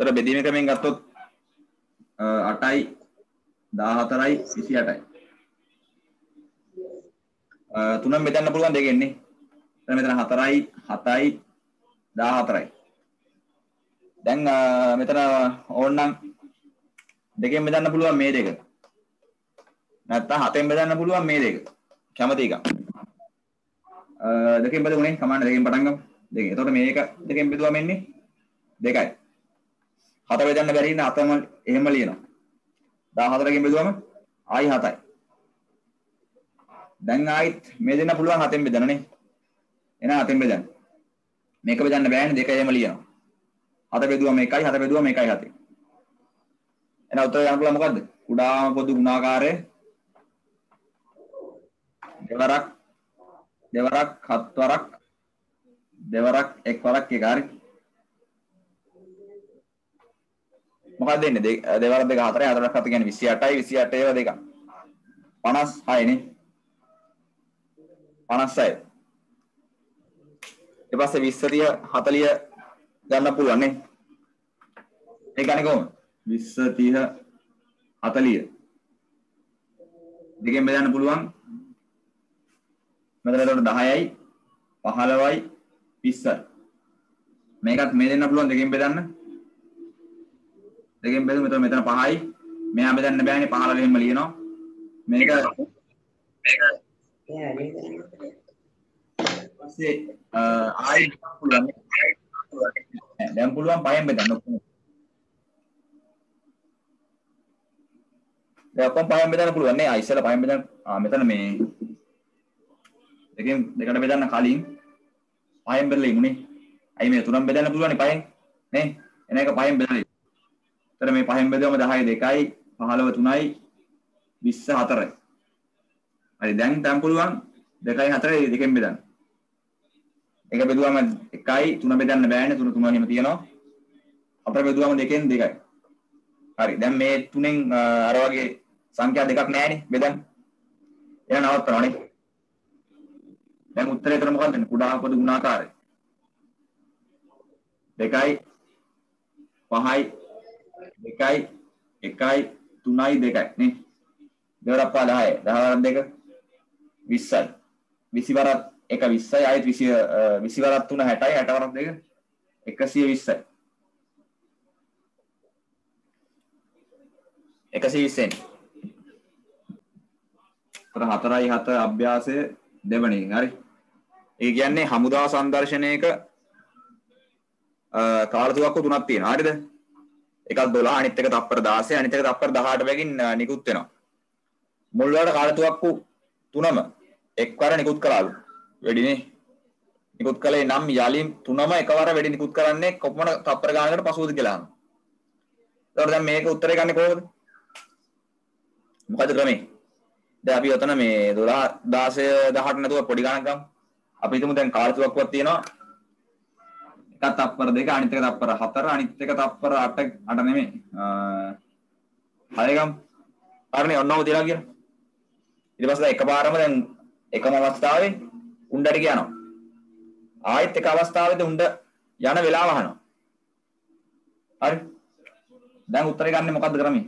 එතකොට බෙදීම ක්‍රමයෙන් ගත්තොත් 8යි 14යි 28යි. තුනම් බෙදන්න පුළුවන් දෙකෙන් නේ. එතන මෙතන 4යි 7යි 14යි. දැන් මෙතන ඕනනම් දෙකෙන් බෙදන්න පුළුවන් මේ දෙක. නැත්තම් හතෙන් බෙදන්න පුළුවන් මේ දෙක. කැමති එක. දෙකෙන් බෙදුනේ කමාන්න දෙකෙන් පටන් ගමු. දෙකෙන්. එතකොට මේක දෙකෙන් බෙදුවම එන්නේ දෙකයි. හත බෙදන්න බැරි ඉන්න හතම එහෙම ලියනවා. 14කින් බෙදුවම ආයි 7යි. දැන් ආයිත් මේ දෙන්න පුළුවන් හතෙන් බෙදන්න නේ. එහෙනම් හතෙන් බෙදන්න. මේක බෙදන්න බෑනේ දෙක එහෙම ලියනවා. හත බෙදුවම එකයි හත බෙදුවම එකයි හතේ. එහෙනම් උත්තර ගන්න පුළුවන් මොකද්ද? කුඩාම පොදු ගුණාකාරය දෙවරක් දෙවරක් හත් වරක් දෙවරක් එක් වරක් එක හරි මොකක්ද දෙන්නේ දෙවරක් දෙක හතරයි හතරක් හත කියන්නේ 28යි 28 ඒවා දෙක 56 නේ. 56 ඊට පස්සේ 20 30 40 ගන්න පුළුවන් නේ. ඒ ගන්නේ කොහොමද? 20 30 40 දෙකෙන් බෙදන්න පුළුවන්. මෙතන එතකොට 10යි 15යි 20යි මේකත් මේ දෙන්න පුළුවන් දෙකෙන් බෙදන්න දෙකෙන් බෙදුම මෙතන මෙතන 5යි මෙහා බෙදන්න බෑනේ 15 එහෙම ලියනවා. මේක මේක පස්සේ ආයි පුළුවන් දැන් පුළුවන් පහෙන් බෙදන්න ඔක්කොම. දැන් ඔක්කොම පහෙන් බෙදන්න පුළුවන් නේ? ආ ඉස්සෙල්ලා පහෙන් බෙදන්න. ආ මෙතන මේ දෙකෙන් දෙකට බෙදන්න කලින් පහෙන් බෙදලා ඉමුනේ. අයි මේ තුනම බෙදන්න පුළුවන් පහෙන් නේ. එන එක පහෙන් බෙදලා. එතන මේ පහෙන් බෙදුවම 10 2යි 15 3යි 20 4යි. හරි දැන් දැන් පුළුවන් 2යි 4යි දෙකෙන් බෙදන්න. එක බෙදුවම 1යි 3 බෙදන්න බෑනේ 3 3 එහෙම තියෙනවා. හතර බෙදුවම දෙකෙන් 2යි. හරි දැන් මේ තුනෙන් අර වගේ සංඛ්‍යා දෙකක් නැහැනේ බෙදන්න. එහෙනම් නවත්තනවානේ. දැන් උත්තරේ එතන මොකක්ද? කුඩා පොදු ගුණාකාරය. 2යි 5යි 2යි 1යි 3යි 2යි නේ. දෙවරක් පහ 10යි. 10 වරක් 2 20යි. 20 වරක් 1 20යි ආයෙත් 20 20 වරක් 3 60යි 60 වරක් 2 120යි. 120 තර 4යි 7 අභ්‍යාසය දෙවණින් හරි. ඒ කියන්නේ හමුදා සංදර්ශනයක කාලතුවක්කු තුනක් තියෙනවා. හරිද? එකක් 12 අනිත් එක තප්පර 16 අනිත් එක තප්පර 18 බැගින් නිකුත් වෙනවා. මුල් වලට කාලතුවක්කු තුනම එක්වර නිකුත් කළාලු. වෙඩිනේ. නිකුත් කළේ නම් යලින් තුනම එකවර වෙඩි නිකුත් කරන්නේ කොපමණ තප්පර ගානකට පසුවද කියලා අහනවා. එතකොට දැන් මේක උත්තරේ ගන්නේ කොහොමද? මොකද ක්‍රමේ? දැන් අපි ඔතන මේ 12 16 18 නැතුව පොඩි ගණන් ගමු. අපි හිතමු දැන් කාලතුවක්කුවක් තියෙනවා. එකක් තප්පර දෙක අනිත් එක තප්පර 4 අනිත් එක තප්පර 8 8 නෙමෙයි. අ 6 ගමු. හරිනේ ඔන්නෝම තියලා කියලා. ඊට පස්සේ එකපාරම දැන් එකම අවස්ථාවේ උණ්ඩට යනවා. ආයෙත් එක අවස්ථාවේදී උණ්ඩ යන වෙලාව අහනවා. හරි. දැන් උත්තරේ ගන්න මොකද්ද කරන්නේ?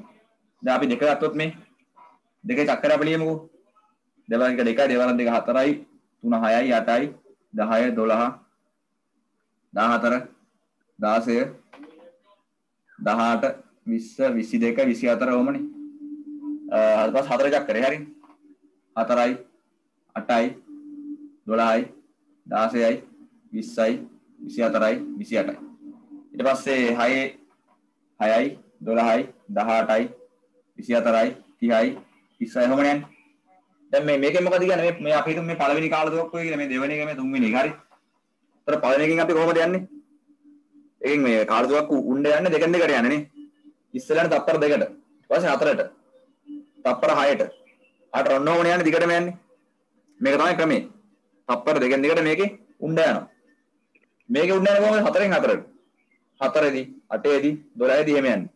දැන් අපි දෙක ගත්තොත් මේ දෙකේ චක්‍රය අපි ලියමුකෝ. දෙවරන් එක දෙකයි දෙවරන් දෙක හතරයි තුන හයයි අටයි 10 12 14 16 18 20 22 24 ඕමනේ. ඊට පස්සේ හතර චක්‍රේ හරි. 4යි 8යි 12යි 16යි 20යි 24යි 28යි. ඊට පස්සේ 6 6යි 12යි 18යි 24යි 30යි 30යි එහෙම යන්නේ. දැන් මේ මේකෙන් මොකද කියන්නේ මේ මේ අපි හිතමු මේ පළවෙනි කාලතුවක්කුව කියලා මේ දෙවෙනි එක මේ තුන්වෙනි එක හරි. ඒතර පළවෙනි එකෙන් අපි කොහොමද යන්නේ? එකෙන් මේ කාලතුවක්කු උණ්ඩ යන්නේ දෙකෙන් දෙකට යන්නේ නේ. ඉස්සෙල්ලාට තප්පර දෙකට. ඊට පස්සේ හතරට. තප්පර හයට. අර ඔන්නෝම යන්නේ දිගටම යන්නේ. මේක තමයි ක්‍රමේ. තප්පර දෙකෙන් දෙකට මේකේ උණ්ඩ යනවා. මේකේ උණ්ඩ යන්නේ කොහොමද? හතරෙන් හතරට. හතරේදී, අටේදී, 12ේදී එහෙම යන්නේ.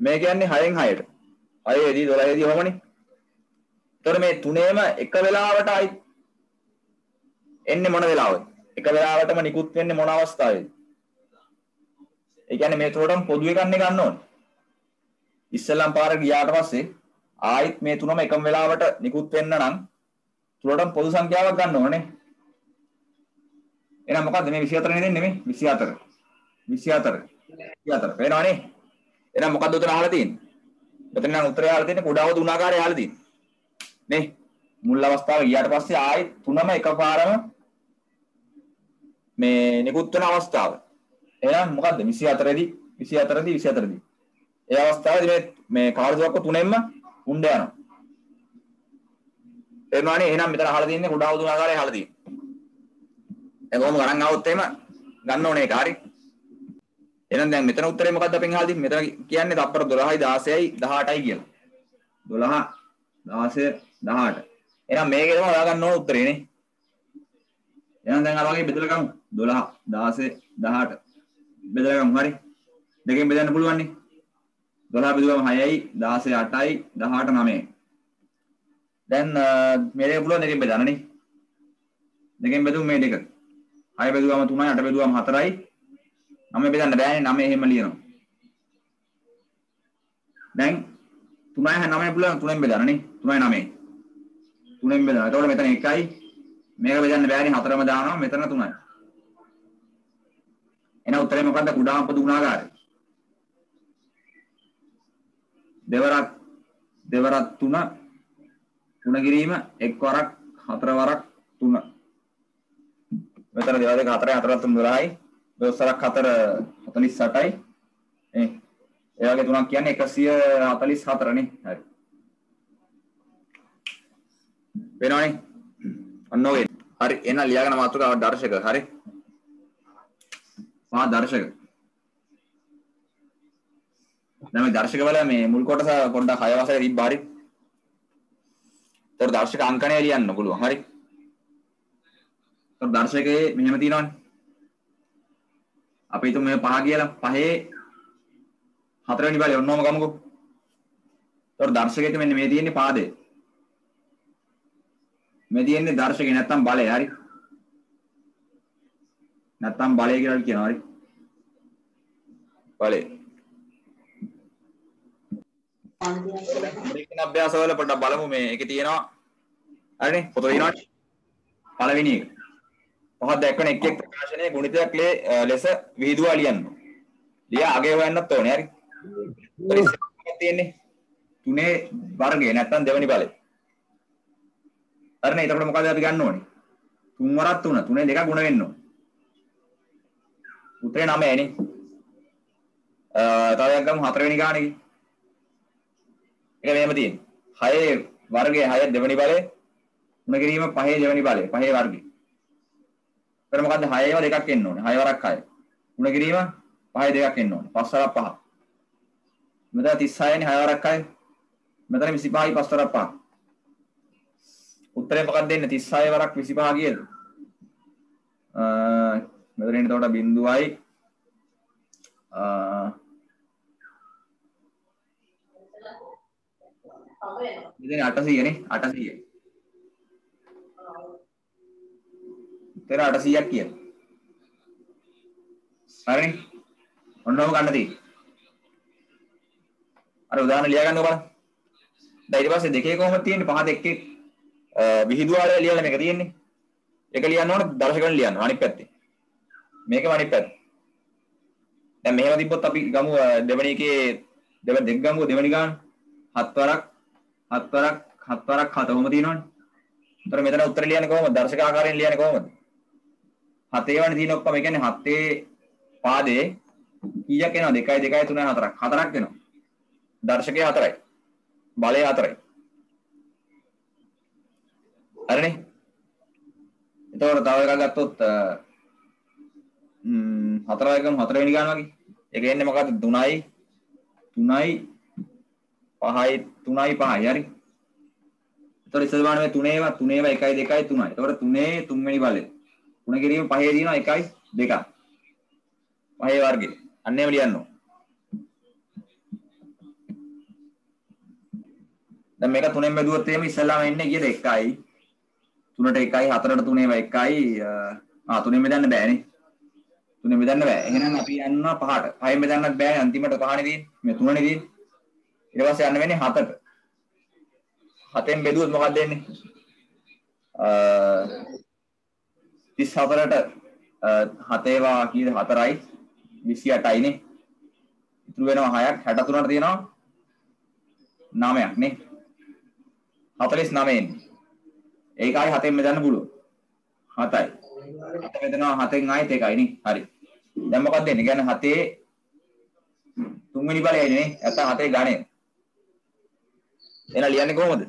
මේ කියන්නේ 6න් 6ට. 6ේදී 12ේදී ඔහොමනේ. එතකොට මේ තුනේම එක වෙලාවට ආයි එන්නේ මොන වෙලාවද? එක වෙලාවටම නිකුත් වෙන්නේ මොන අවස්ථාවේද? ඒ කියන්නේ මේ තුනටම පොදු එකක් නේ ගන්න ඕනේ. ඉස්සෙල්ලම් පාර ගියාට පස්සේ ආයිත් මේ තුනම එකම වෙලාවට නිකුත් වෙන්න නම් තුනටම පොදු සංඛ්‍යාවක් ගන්න ඕනේ. එහෙනම් මොකද්ද මේ 24 නේ දෙන්නේ මේ 24. 24. 24. පේනවනේ? එහෙනම් මොකද්ද උතන අහලා තියෙන්නේ? මෙතන නම් උත්තරය අහලා තියෙන්නේ කුඩාව තුනාකාරය අහලා තියෙන්නේ. නේ? මුල් අවස්ථාවේ ගියාට පස්සේ ආයෙත් තුනම එකපාරම මේ නිකුත් වෙන අවස්ථාව. එහෙනම් මොකද්ද 24 දී 24 දී 24 දී. ඒ අවස්ථාවේදී මේ මේ කාර්යසක්ක තුනෙන්ම උණ්ඩ යනවා. එනවනේ එහෙනම් මෙතන අහලා තියෙන්නේ කුඩාව තුනාකාරය අහලා තියෙන්නේ. දැන් කොහොම ගණන් આવොත් එහෙම ගන්න ඕනේ ඒක හරි. එහෙනම් දැන් මෙතන උත්තරේ මොකක්ද අපෙන් අහලා තියෙන්නේ? මෙතන කියන්නේ තප්පර 12යි 16යි 18යි කියලා. 12 16 18. එහෙනම් මේකේ තමයි හොයාගන්න ඕන උත්තරේ නේ. එහෙනම් දැන් අර වගේ බෙදලා ගමු. 12 16 18. බෙදලා ගමු හරි. දෙකෙන් බෙදන්න පුළුවන් නේ. 12 බෙදුවම 6යි 16 8යි 18 9යි. දැන් මේ දෙක පුළුවන් දෙකෙන් බෙදන්න නේ. දෙකෙන් බෙදුවම මේ දෙක. 6 බෙදුවම 3යි 8 බෙදුවම 4යි. 9 බෙදන්න බෑනේ 9 එහෙම ලියනවා. දැන් 3යි 9යි පුළුවන් 3ෙන් බෙදන්න නේ. 3යි 9යි. 3ෙන් බෙදනවා. එතකොට මෙතන 1යි මේක බෙදන්න බෑනේ 4ම දානවා මෙතන 3යි. එහෙනම් උත්තරේ මොකද්ද? කුඩාම පොදු ගුණාකාරය. දෙවරක් දෙවරක් 3 3 කිරීම එක් වරක් හතර වරක් 3 මෙතන දෙවල් දෙක 4යි 4ක් 3 12යි දොස්තරක් 4 48යි ඒ ඒ වගේ තුනක් කියන්නේ 144 නේ? හරි. වෙනවනේ. අන්න ඔය. හරි. එහෙනම් ලියාගෙන මාතෘකාව දර්ශක. හරි. පහ දර්ශක. දැන් මේ දර්ශක වල මේ මුල් කොටස පොඩ්ඩක් හය වසරේ තිබ්බා හරි? ඒතර දර්ශක අංකණය ලියන්න පුළුවන් හරි? ඒතර දර්ශකයේ මෙහෙම තියෙනවනේ. අපි හිතමු මේ පහ කියලා පහේ හතරවෙනි බලය ඔන්නෝම ගමුකෝ. ඒතර දර්ශකයේ මෙන්න මේ තියෙන්නේ පාදේ මේ තියෙන්නේ දර්ශකේ නැත්තම් බලය හරි? නැත්තම් බලය කියලා කියනවා හරි බලය මේකන අභ්‍යාසවල පොඩ්ඩක් බලමු මේ ඒකේ තියෙනවා හරිනේ පොත තියෙනවනේ පළවෙනි එක පහක් දැක්වෙන එක් එක් ප්‍රකාශනයේ ගුණිතයක් ලෙස විහිදුවා ලියන්න. ලියා අගය හොයන්නත් ඕනේ හරි. පරිස්සමක් තියෙන්නේ. තුනේ වර්ගය නැත්තම් දෙවෙනි බලය. හරිනේ එතකොට මොකද අපි ගන්න ඕනේ? තුන් වරක් තුන තුනේ දෙක ගුණ වෙන්න ඕනේ. උත්තරේ 9 නේ. අ තව එකක් ගමු හතරවෙනි ගානේ. ඒක මෙහෙම තියෙන්නේ. 6 වර්ගයේ 6 දෙවෙනි බලය ගුණ කිරීම 5 දෙවෙනි බලය 5 වර්ගය. එතන මොකද්ද 6 ඒවා දෙකක් එන්න ඕනේ. 6 වරක් 6. ගුණ කිරීම 5 දෙකක් එන්න ඕනේ. 5 වරක් 5. මෙතන 36 නේ 6 වරක් 6. මෙතන 25යි 5 වරක් 5. උත්තරේ මොකක්ද දෙන්නේ 36 වරක් 25 කියද? අ මෙතන එන්නේ එතකොට බිඳුවයි අ මෙතන 800 නේ 800. තෙර 800ක් කියන. හරිනේ. ඔන්නෝම ගන්න තියෙන්නේ. අර උදාහරණ ලියා ගන්නකො බලන්න. දැන් ඊට පස්සේ දෙකේ කොහොමද තියෙන්නේ පහ දෙකේ විහිදුවාලය ලියලා මේක තියෙන්නේ. එක ලියන්න ඕන දර්ශකවල ලියන්න අනිත් පැත්තේ. මේකම අනිත් පැත්ත. දැන් මෙහෙම තිබ්බොත් අපි ගමු දෙවෙනි එකේ දෙවෙනි දෙක ගමු දෙවෙනි ගාන හත් වරක් හත් වරක් හත් වරක් හත කොහොම තියෙනවනේ. උතර මෙතන උත්තර ලියන්නේ කොහොමද? දර්ශක ආකාරයෙන් ලියන්නේ කොහොමද? හතේ වනේ තියෙන ඔක්කොම ඒ කියන්නේ හතේ පාදේ කීයක් එනවද 1 2 3 4ක් හතරක් වෙනවා දර්ශකයේ හතරයි බලය හතරයි හරිනේ එතකොට තව එකක් ගත්තොත් ම්ම් හතර එකම හතරවෙනි ගාන වගේ. ඒක එන්නේ මොකද්ද? 3යි 3යි 5යි 3යි 5යි හරි. එතකොට ඉස්සර බලන්න මේ 3 ඒවා 3 ඒවා 1යි 2යි 3යි එතකොට 3 තුන්වෙනි බලය. ගුණ කිරීම පහේ දිනවා 1යි 2යි. පහේ වර්ගය. අන්න එහෙම ලියන්න ඕන. දැන් මේක තුනෙන් බෙදුවොත් එහෙම ඉස්සල්ලාම එන්නේ කීයද 1යි 3ට 1යි 4ට 3 ඒවා 1යි ආ තුනෙන් බෙදන්න බෑනේ. තුනේ බෙදන්න බෑ. එහෙනම් අපි යනවා පහට. පහෙන් බෙදන්නත් බෑ. අන්තිමට පහනේ තියෙන්නේ. මේ තුනනේ තියෙන්නේ. ඊට පස්සේ යන්න වෙන්නේ හතට. හතෙන් බෙදුවොත් මොකක්ද එන්නේ? අ 34ට හතේවා කීයද 4යි 28යි නේ. ඉතුරු වෙනවා 6ක් 63ට තියෙනවා 9ක් නේ. 49 එන්නේ. ඒකයි හතෙන් බෙදන්න පුළුවන්. 7යි. හත බෙදනවා හතෙන් ආයෙත් එකයි නේ. හරි. දැන් මොකක්ද එන්නේ? කියන්නේ හතේ තුන්වෙනි බලයයි නේ. නැත්නම් හතේ ගණය. එහෙනම් ලියන්නේ කොහොමද?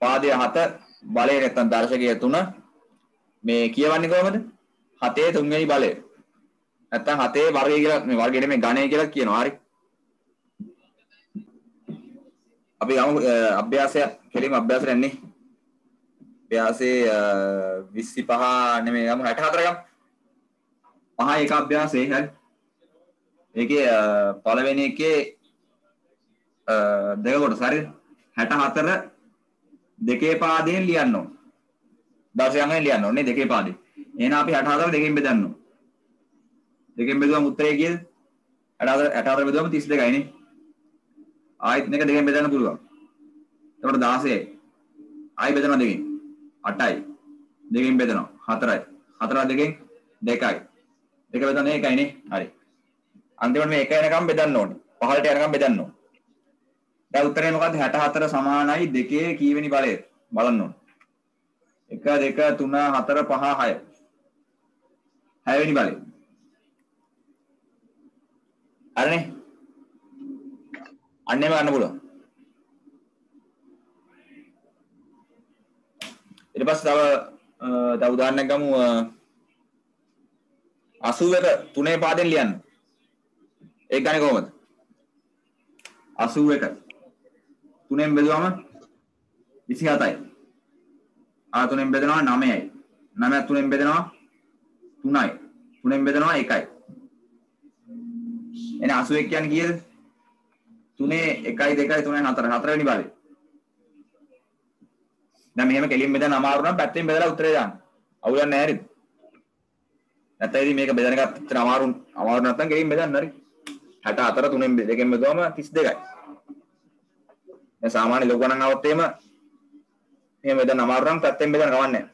පාදය 7 බලය නැත්නම් දර්ශකය 3 මේ කියවන්නේ කොහොමද? හතේ තුන්වෙනි බලය. නැත්නම් හතේ වර්ගය කියලා මේ වර්ගය නෙමෙයි ගණය කියලා කියනවා. හරි. අපි යමු අභ්‍යාසය කෙලින්ම අභ්‍යාසයට යන්නේ. අභ්‍යාසයේ 25 නෙමෙයි යමු 64 ගමු. පහ එක අභ්‍යාසයේ හරි. ඒකේ පළවෙනි එකේ දෙක කොටස හරිද? 64 දෙකේ පාදයෙන් ලියන්න ඕන. දර්ශකයෙන් ලියන්න ඕනේ දෙකේ පාදයෙන්. එහෙනම් අපි 64 දෙකෙන් බෙදන්න ඕන. දෙකෙන් බෙදුවම උත්තරේ කීයද? 64 64 බෙදුවම 32යි නේ. ආයෙත් මේක දෙකෙන් බෙදන්න පුළුවන්. එතකොට 16යි. ආයෙ බෙදනවා දෙකෙන්. 8යි. දෙකෙන් බෙදනවා 4යි. 4 දෙකෙන් 2යි. දෙක බෙදන්නේ 1යි නේ. හරි. අන්තිමට මේ 1 වෙනකම් බෙදන්න ඕනේ. පහළට යනකම් බෙදන්න ඕනේ. දැන් උත්තරේ මොකද්ද 64 සමානයි දෙකේ කීවෙනි බලය බලන්න ඕන 1 2 3 4 5 6 6 වෙනි බලය හරිනේ අන්නේම ගන්න පුළුවන් ඊට පස්සේ තව තව උදාහරණයක් ගමු 81 තුනේ පාදෙන් ලියන්න ඒක ගන්නේ කොහොමද 81 තුනෙන් බෙදුවම 27යි. ආ තුනෙන් බෙදනවා 9යි. 9ක් තුනෙන් බෙදනවා 3යි. තුනෙන් බෙදනවා 1යි. එනේ 81 කියන්නේ කීයද? 3 1යි 2යි 3යි 4 4 වෙනි බලය. දැන් මෙහෙම කෙලින් බෙදන්න අමාරු නම් පැත්තෙන් බෙදලා උත්තරේ දාන්න. අවුලක් නැහැ හරිද? නැත්නම් ඉතින් මේක බෙදන එකත් ඇත්තට අමාරු අමාරු නැත්නම් කෙලින් බෙදන්න හරි. 64 තුනෙන් දෙකෙන් බෙදුවම 32යි. දැන් සාමාන්‍ය ලොකු ගණන් આવොත් එහෙම එහෙම බෙදන්න අමාරු නම් පැත්තෙන් බෙදන්න කවන්නේ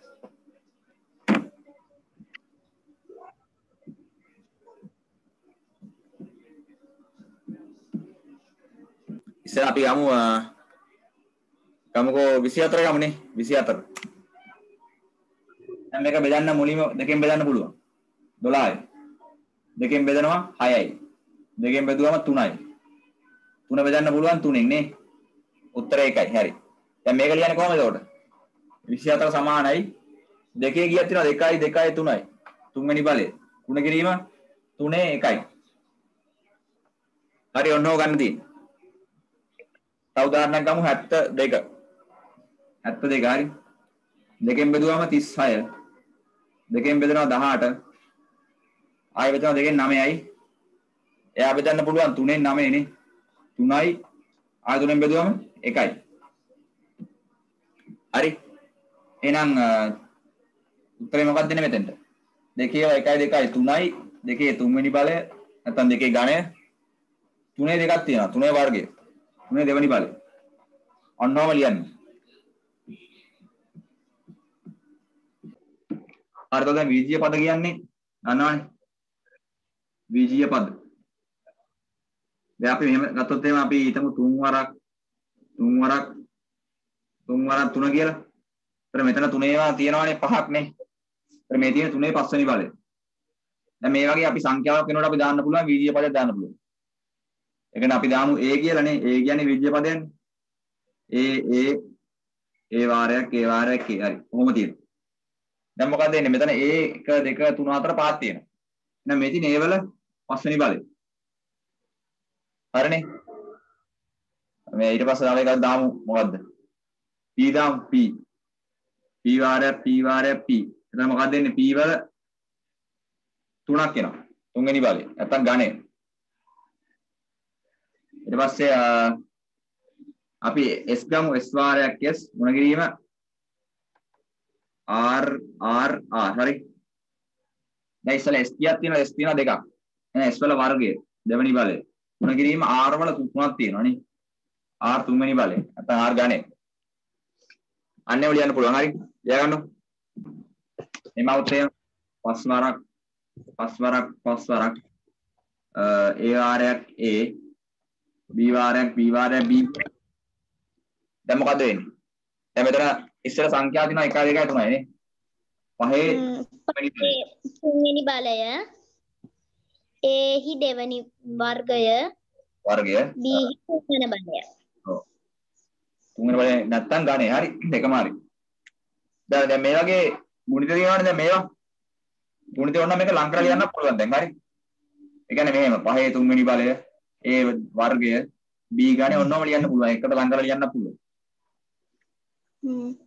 ඉතින් අපි යමු ගමුකෝ 24 ගමුනේ 24 දැන් මේක බෙදන්න මුලින්ම දෙකෙන් බෙදන්න පුළුවන් 12යි දෙකෙන් බෙදනවා 6යි දෙකෙන් බෙදුවම 3යි 3 බෙදන්න පුළුවන් 3ෙන් නේ උත්තරේ එකයි. හරි. දැන් මේක ලියන්නේ කොහමද එතකොට? 24 සමානයි දෙකේ ගියක් තියෙනවා 2යි 2යි 3යි. තුන්වෙනි බලය. ಗುಣ කිරීම 3 1යි. හරි ඔන්න ඕක ගන්න තියෙන්නේ. තව උදාහරණයක් ගමු 72. 72 හරි. දෙකෙන් බෙදුවම 36. දෙකෙන් බෙදනවා 18. ආයෙ බෙදනවා දෙකෙන් 9යි. එයා බෙදන්න පුළුවන් 3ෙන් 9 නේ. 3යි ආයෙ 3ෙන් බෙදුවම එකයි. හරි. එහෙනම් උත්තරේ මොකක්ද දෙන්නේ මෙතෙන්ට? දෙකේ 1යි 2යි 3යි දෙකේ තුන්වෙනි බලය නැත්නම් දෙකේ ගණය තුනේ දෙකක් තියෙනවා. තුනේ වර්ගය. තුනේ දෙවෙනි බලය. ඔන්නෝම ලියන්න. හරිද දැන් වීජීය පද කියන්නේ දන්නවනේ. වීජීය පද. දැන් අපි මෙහෙම ගත්තොත් එහෙම අපි හිතමු තුන් වරක් තුන් වරක් තුන් වරක් තුන කියලා. ඒතර මෙතන තුනේවා තියෙනවානේ පහක් නේ. ඒතර මේ තියෙන තුනේ පස්වෙනි බලය. දැන් මේ වගේ අපි සංඛ්‍යාවක් වෙනකොට අපි දාන්න පුළුවන් වීජීය පදයක් දාන්න පුළුවන්. ඒ කියන්නේ අපි දාමු A කියලානේ. A කියන්නේ වීජීය පදයන්නේ. A A ඒ වාරයක් ඒ වාරයක් ඒ හරි. කොහොම තියෙනවා. දැන් මොකක්ද එන්නේ? මෙතන A 1 2 3 4 5ක් තියෙනවා. එහෙනම් මේ තියෙන A වල පස්වෙනි බලය. හරිනේ. මේ ඊට පස්සේ තව එකක් දාමු මොකද්ද? p දාමු p. p වාරයක් p වාරයක් p. එතන මොකක්ද එන්නේ? p වල තුනක් එනවා. තුන්වෙනි බලය. නැත්තම් ගණය. ඊට පස්සේ අපි s ගමු s වාරයක් s මොන කිරීම r r r හරි. දැන් ඉස්සෙල්ලා S කීයක් තියෙනවද S තියෙනවා දෙකක් එහෙනම් S වල වර්ගය දෙවෙනි බලය. ගුණ කිරීම? R වල තුනක් තියෙනවා නේ. R තුන්වෙනි බලය. නැත්නම් R ගණය අන්නේ ඔය ලියන්න පුළුවන්. හරි. ලියා ගන්නකො එම අවුත්තේ පස් වරක් පස් වරක් පස් වරක් A වාරයක් A B වාරයක් B වාරයක්. B දැන් මොකද වෙන්නේ? දැන් මෙතන ඉස්සර සංඛ්‍යා තියෙනවා 1 2 3යි නේ. පහේ තුන්වෙනි බලය ඒහි දෙවනි වර්ගය. වර්ගය? බීහි තුන්වෙනි බලය. ඔව්. තුන්වෙනි බලය නැත්තම් ගානේ. හරි. දෙකම හරි. දැන් දැන් මේ වගේ ගුණිත තියෙනවනේ දැන් මේවා? ගුණිත වුණා මේක ලං කරලා ලියන්න පුළුවන් දැන්. හරි. ඒ කියන්නේ මෙහෙම. පහේ තුන්වෙනි බලය ඒ වර්ගය B ගානේ ඔන්නෝම ලියන්න පුළුවන්. එකට ලං කරලා ලියන්න පුළුවන්. හ්ම්